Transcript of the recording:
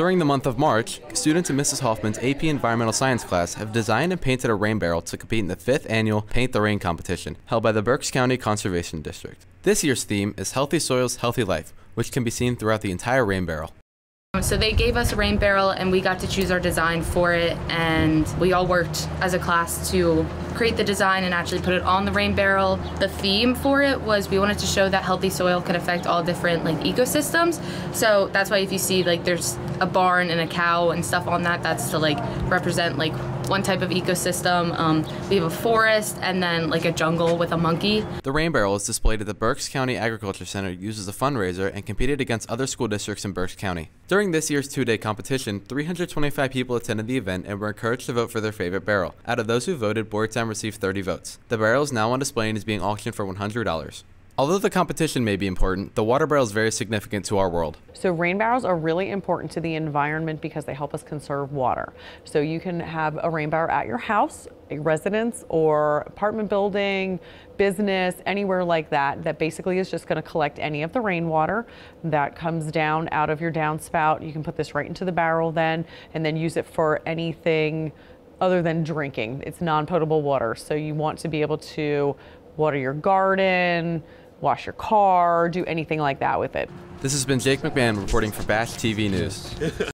During the month of March, students in Mrs. Hoffman's AP Environmental Science class have designed and painted a rain barrel to compete in the fifth annual Paint the Rain competition held by the Berks County Conservation District. This year's theme is Healthy Soils, Healthy Life, which can be seen throughout the entire rain barrel. So they gave us a rain barrel and we got to choose our design for it and we all worked as a class to create the design and actually put it on the rain barrel. The theme for it was we wanted to show that healthy soil can affect all different like ecosystems. So that's why if you see like there's a barn and a cow and stuff on that, that's to like represent like one type of ecosystem. Um, we have a forest and then like a jungle with a monkey. The rain barrel is displayed at the Berks County Agriculture Center used as a fundraiser and competed against other school districts in Berks County. During this year's two-day competition, 325 people attended the event and were encouraged to vote for their favorite barrel. Out of those who voted, Boyertown received 30 votes. The barrel is now on display and is being auctioned for $100. Although the competition may be important, the water barrel is very significant to our world. So rain barrels are really important to the environment because they help us conserve water. So you can have a rain barrel at your house, a residence or apartment building, business, anywhere like that, that basically is just gonna collect any of the rainwater that comes down out of your downspout. You can put this right into the barrel then, and then use it for anything other than drinking. It's non-potable water, so you want to be able to water your garden, wash your car, do anything like that with it. This has been Jake McMahon reporting for Bash TV News.